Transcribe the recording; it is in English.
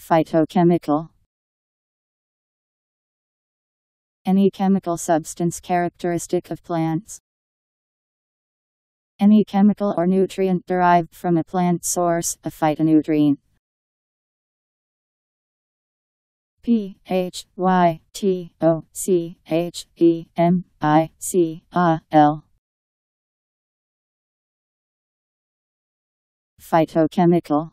Phytochemical Any chemical substance characteristic of plants. Any chemical or nutrient derived from a plant source, a phytonutrient. P H Y T O C H E M I C A L Phytochemical